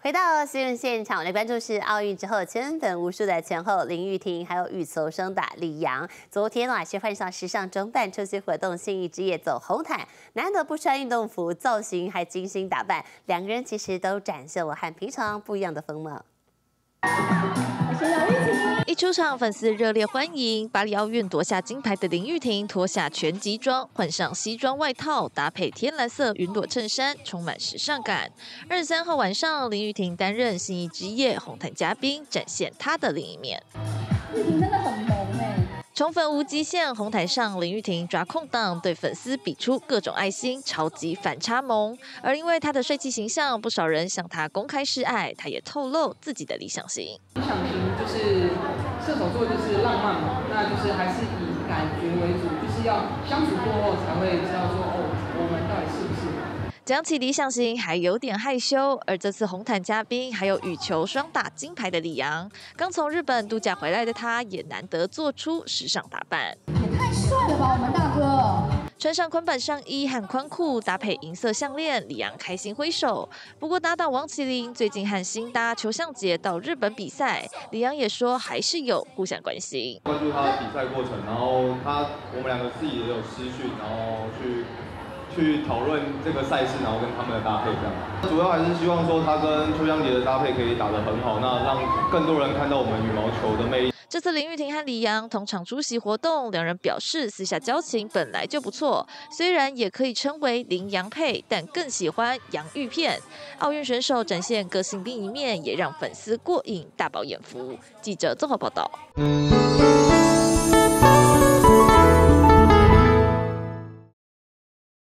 回到新闻现场，我的关注是奥运之后圈粉无数的前后林玉婷，还有羽球生的李阳。昨天啊，是换上时尚装扮出席活动，幸运之夜走红毯，难得不穿运动服，造型还精心打扮，两个人其实都展现了和平常不一样的风貌。出场，粉丝热烈欢迎。巴黎奥运夺下金牌的林玉婷脱下全集装，换上西装外套，搭配天蓝色云朵衬衫，充满时尚感。二十三号晚上，林玉婷担任新一之夜红毯嘉宾，展现她的另一面。玉婷真的很萌哎。宠粉无极限，红毯上林玉婷抓空档对粉丝比出各种爱心，超级反差萌。而因为她的帅气形象，不少人向她公开示爱，她也透露自己的理想型。理想型就是射手座，就是浪漫嘛，那就是还是以感觉为主，就是要相处过后才会知道说哦，我们到底是不是。讲起理想型，还有点害羞。而这次红毯嘉宾还有羽球双打金牌的李阳，刚从日本度假回来的他，也难得做出时尚打扮。也太帅了吧，我们大哥！穿上宽版上衣和宽裤，搭配银色项链，李阳开心挥手。不过搭档王麒麟最近和新搭邱相杰到日本比赛，李阳也说还是有互相关心。关注他的比赛过程，然后他我们两个自己也有私讯，然后去。去讨论这个赛事，然后跟他们的搭配这样。主要还是希望说他跟邱湘杰的搭配可以打得很好，那让更多人看到我们羽毛球的魅力。这次林玉婷和李阳同场出席活动，两人表示私下交情本来就不错，虽然也可以称为林洋配，但更喜欢洋芋片。奥运选手展现个性另一面，也让粉丝过瘾，大饱眼福。记者综合报道。